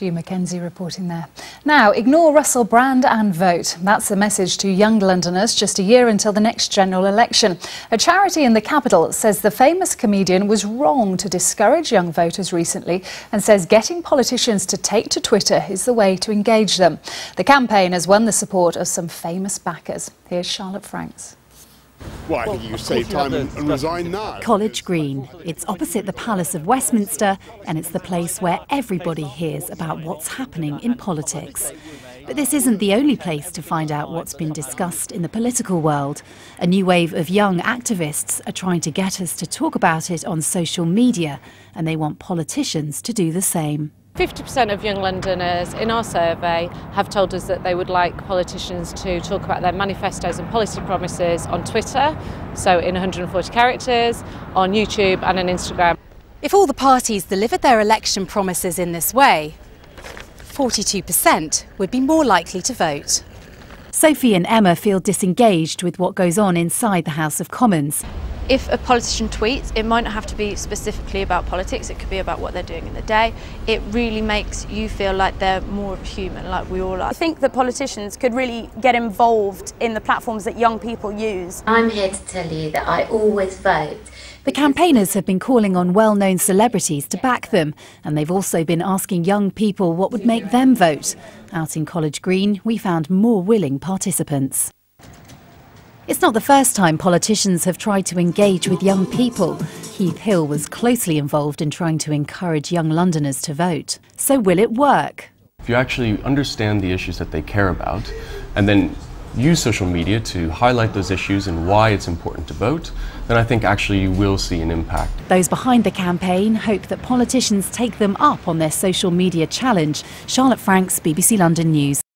Hugh Mackenzie reporting there. Now, ignore Russell Brand and vote. That's the message to young Londoners just a year until the next general election. A charity in the capital says the famous comedian was wrong to discourage young voters recently and says getting politicians to take to Twitter is the way to engage them. The campaign has won the support of some famous backers. Here's Charlotte Franks. Well, I think you save time and, and resign now. College Green. It's opposite the Palace of Westminster, and it's the place where everybody hears about what's happening in politics. But this isn't the only place to find out what's been discussed in the political world. A new wave of young activists are trying to get us to talk about it on social media, and they want politicians to do the same. 50% of young Londoners in our survey have told us that they would like politicians to talk about their manifestos and policy promises on Twitter, so in 140 characters, on YouTube and on Instagram. If all the parties delivered their election promises in this way, 42% would be more likely to vote. Sophie and Emma feel disengaged with what goes on inside the House of Commons if a politician tweets, it might not have to be specifically about politics, it could be about what they're doing in the day. It really makes you feel like they're more of a human, like we all are. I think that politicians could really get involved in the platforms that young people use. I'm here to tell you that I always vote. The campaigners have been calling on well known celebrities to back them, and they've also been asking young people what would make them vote. Out in College Green, we found more willing participants. It's not the first time politicians have tried to engage with young people. Keith Hill was closely involved in trying to encourage young Londoners to vote. So will it work? If you actually understand the issues that they care about and then use social media to highlight those issues and why it's important to vote, then I think actually you will see an impact. Those behind the campaign hope that politicians take them up on their social media challenge. Charlotte Franks, BBC London News.